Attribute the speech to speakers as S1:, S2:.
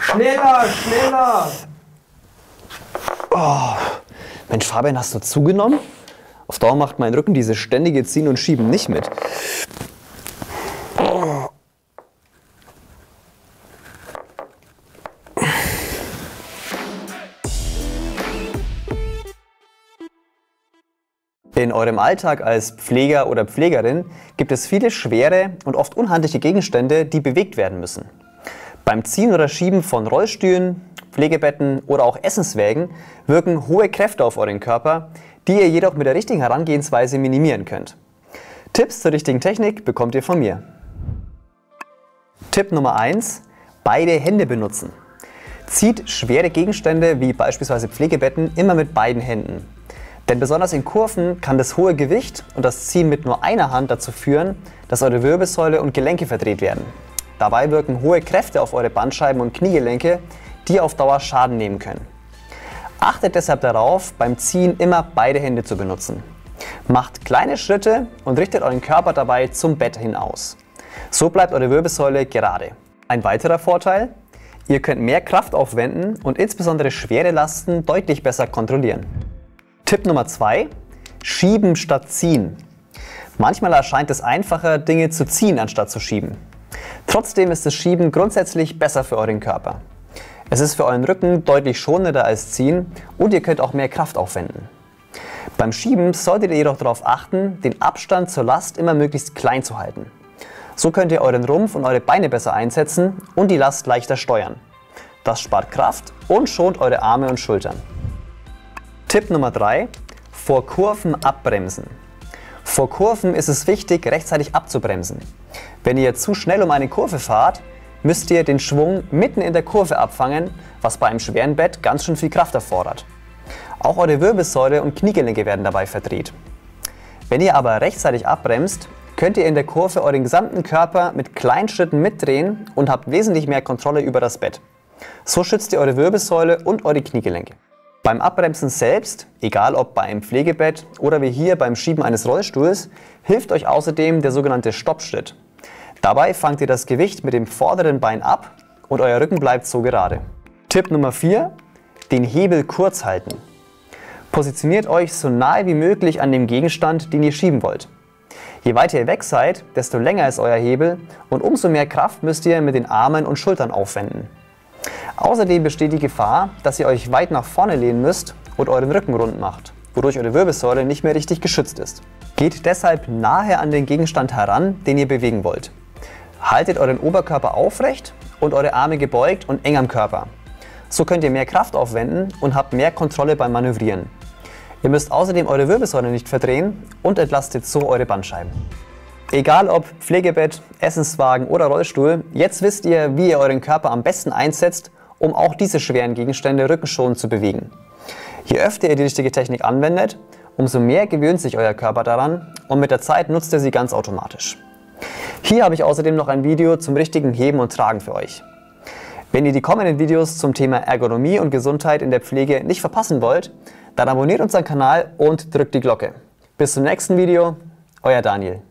S1: Schneller, schneller!
S2: Mensch, Fabian, hast du zugenommen? Auf Dauer macht mein Rücken diese ständige Ziehen und Schieben nicht mit. In eurem Alltag als Pfleger oder Pflegerin gibt es viele schwere und oft unhandliche Gegenstände, die bewegt werden müssen. Beim Ziehen oder Schieben von Rollstühlen, Pflegebetten oder auch Essenswägen wirken hohe Kräfte auf euren Körper, die ihr jedoch mit der richtigen Herangehensweise minimieren könnt. Tipps zur richtigen Technik bekommt ihr von mir. Tipp Nummer 1. Beide Hände benutzen. Zieht schwere Gegenstände wie beispielsweise Pflegebetten immer mit beiden Händen. Denn besonders in Kurven kann das hohe Gewicht und das Ziehen mit nur einer Hand dazu führen, dass eure Wirbelsäule und Gelenke verdreht werden. Dabei wirken hohe Kräfte auf eure Bandscheiben und Kniegelenke, die auf Dauer Schaden nehmen können. Achtet deshalb darauf, beim Ziehen immer beide Hände zu benutzen. Macht kleine Schritte und richtet euren Körper dabei zum Bett hin aus. So bleibt eure Wirbelsäule gerade. Ein weiterer Vorteil? Ihr könnt mehr Kraft aufwenden und insbesondere schwere Lasten deutlich besser kontrollieren. Tipp Nummer 2. Schieben statt ziehen. Manchmal erscheint es einfacher, Dinge zu ziehen, anstatt zu schieben. Trotzdem ist das Schieben grundsätzlich besser für euren Körper. Es ist für euren Rücken deutlich schonender als Ziehen und ihr könnt auch mehr Kraft aufwenden. Beim Schieben solltet ihr jedoch darauf achten, den Abstand zur Last immer möglichst klein zu halten. So könnt ihr euren Rumpf und eure Beine besser einsetzen und die Last leichter steuern. Das spart Kraft und schont eure Arme und Schultern. Tipp Nummer 3. Vor Kurven abbremsen. Vor Kurven ist es wichtig, rechtzeitig abzubremsen. Wenn ihr zu schnell um eine Kurve fahrt, müsst ihr den Schwung mitten in der Kurve abfangen, was bei einem schweren Bett ganz schön viel Kraft erfordert. Auch eure Wirbelsäule und Kniegelenke werden dabei verdreht. Wenn ihr aber rechtzeitig abbremst, könnt ihr in der Kurve euren gesamten Körper mit kleinen Schritten mitdrehen und habt wesentlich mehr Kontrolle über das Bett. So schützt ihr eure Wirbelsäule und eure Kniegelenke. Beim Abbremsen selbst, egal ob bei einem Pflegebett oder wie hier beim Schieben eines Rollstuhls, hilft euch außerdem der sogenannte Stoppschritt. Dabei fangt ihr das Gewicht mit dem vorderen Bein ab und euer Rücken bleibt so gerade. Tipp Nummer 4. Den Hebel kurz halten. Positioniert euch so nahe wie möglich an dem Gegenstand, den ihr schieben wollt. Je weiter ihr weg seid, desto länger ist euer Hebel und umso mehr Kraft müsst ihr mit den Armen und Schultern aufwenden. Außerdem besteht die Gefahr, dass ihr euch weit nach vorne lehnen müsst und euren Rücken rund macht, wodurch eure Wirbelsäule nicht mehr richtig geschützt ist. Geht deshalb nahe an den Gegenstand heran, den ihr bewegen wollt. Haltet euren Oberkörper aufrecht und eure Arme gebeugt und eng am Körper. So könnt ihr mehr Kraft aufwenden und habt mehr Kontrolle beim Manövrieren. Ihr müsst außerdem eure Wirbelsäule nicht verdrehen und entlastet so eure Bandscheiben. Egal ob Pflegebett, Essenswagen oder Rollstuhl, jetzt wisst ihr, wie ihr euren Körper am besten einsetzt, um auch diese schweren Gegenstände rückenschonend zu bewegen. Je öfter ihr die richtige Technik anwendet, umso mehr gewöhnt sich euer Körper daran und mit der Zeit nutzt er sie ganz automatisch. Hier habe ich außerdem noch ein Video zum richtigen Heben und Tragen für euch. Wenn ihr die kommenden Videos zum Thema Ergonomie und Gesundheit in der Pflege nicht verpassen wollt, dann abonniert unseren Kanal und drückt die Glocke. Bis zum nächsten Video, euer Daniel.